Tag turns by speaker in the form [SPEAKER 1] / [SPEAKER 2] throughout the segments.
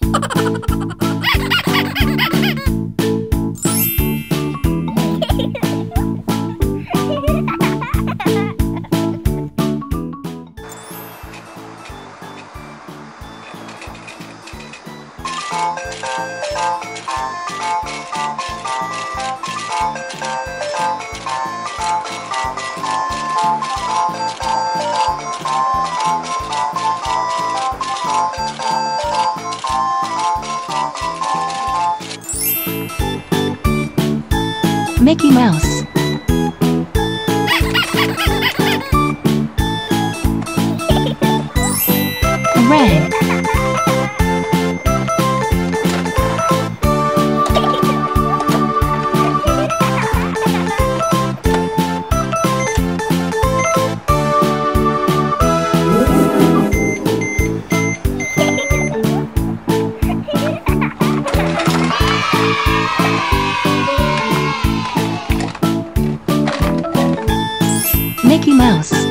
[SPEAKER 1] Ha ha ha ha! Mickey Mouse. Red.
[SPEAKER 2] Thank you. Mickey Mouse.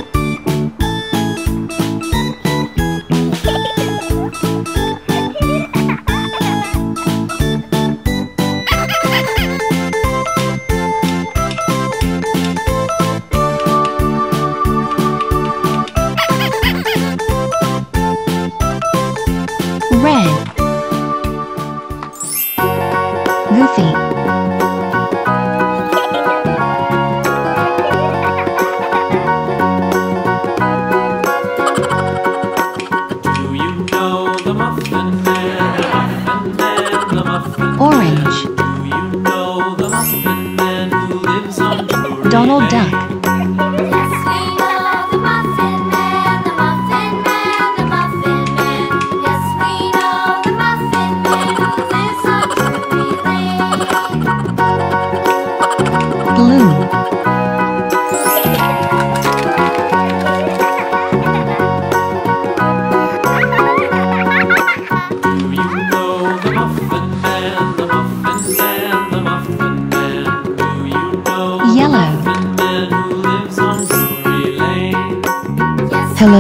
[SPEAKER 1] Orange. Donald Duck.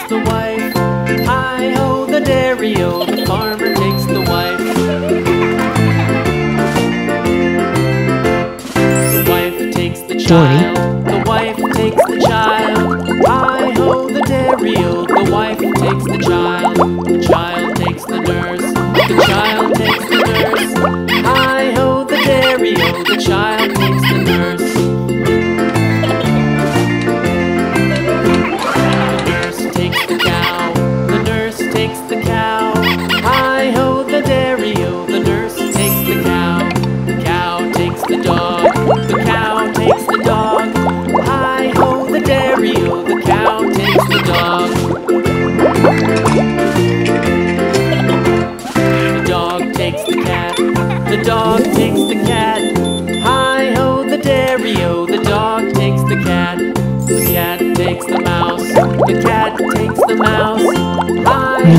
[SPEAKER 2] takes the wife. Hi ho, the dairy o, the farmer takes the wife. The wife takes the child.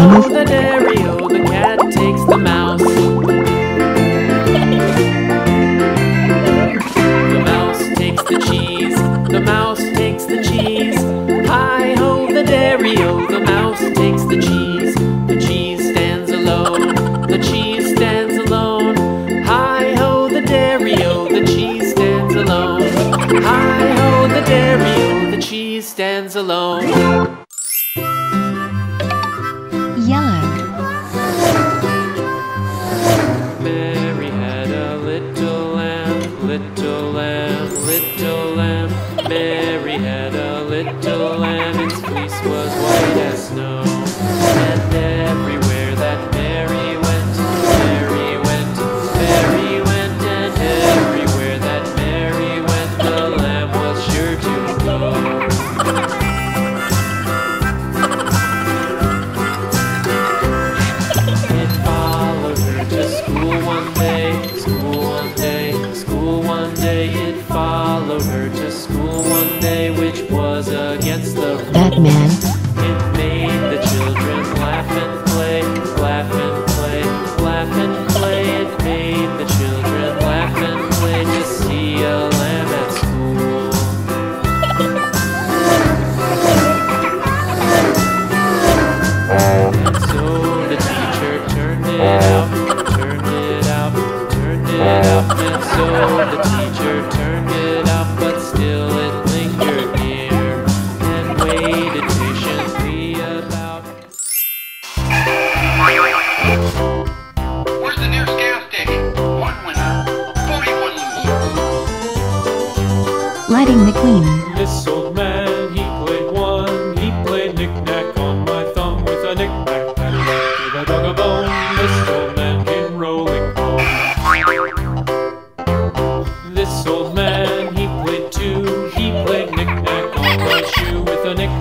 [SPEAKER 2] Oh, the dairy, oh, the cat takes the mouse. The mouse takes the cheese, the mouse takes the cheese. Hi ho, the dairy, oh, the mouse takes the cheese. The cheese stands alone, the cheese stands alone. Hi ho, the dairy, oh, the cheese stands alone. Hi ho, the dairy, oh, the cheese stands alone.
[SPEAKER 3] Losers.
[SPEAKER 1] Lightning McQueen.
[SPEAKER 2] This old man, he played one. He played knick-knack on my thumb with a knick-knack. Give a dog a bone. This old man came rolling home. This old man, he played two. He played knick-knack on my shoe with a knick-knack